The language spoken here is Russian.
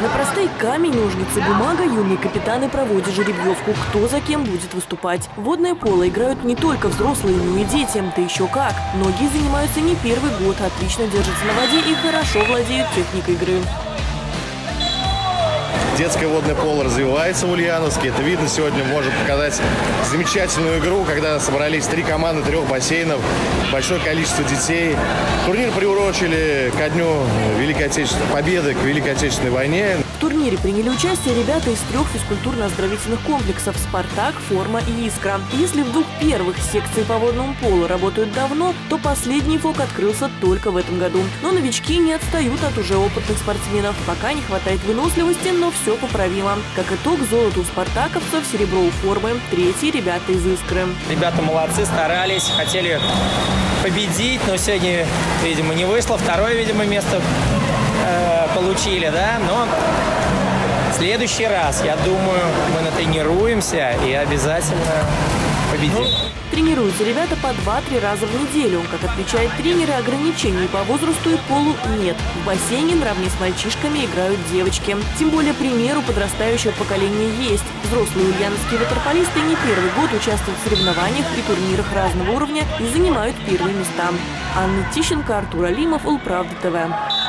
На простой камень, ножницы, бумага юные капитаны проводят жеребьевку, кто за кем будет выступать. Водное поло играют не только взрослые, но и дети, да еще как. Многие занимаются не первый год, отлично держатся на воде и хорошо владеют техникой игры. Детское водное поло развивается в Ульяновске. Это видно сегодня. Можем показать замечательную игру, когда собрались три команды трех бассейнов, большое количество детей. Турнир приурочили ко дню Великой Отечественной Победы, к Великой Отечественной войне. В турнире приняли участие ребята из трех физкультурно-оздоровительных комплексов «Спартак», «Форма» и «Искра». Если в двух первых секций по водному полу работают давно, то последний ФОК открылся только в этом году. Но новички не отстают от уже опытных спортсменов. Пока не хватает выносливости, но все поправимо. Как итог, золото у спартаковцев, серебро у формы, третий ребята из «Искры». Ребята молодцы, старались, хотели победить, но сегодня, видимо, не вышло. Второе, видимо, место э, получили, да, но в следующий раз, я думаю, мы натренируемся и обязательно победим. Ну, тренируются ребята по 2-3 раза в неделю. Как отмечают тренеры, ограничений по возрасту и полу нет. В бассейне наравне с мальчишками играют девочки. Тем более примеру подрастающего поколения есть. Взрослые ульяновские ватерполисты не первый год участвуют в соревнованиях и турнирах разного уровня и занимают первые места. Анна Тищенко, Артур Алимов, Улправда ТВ.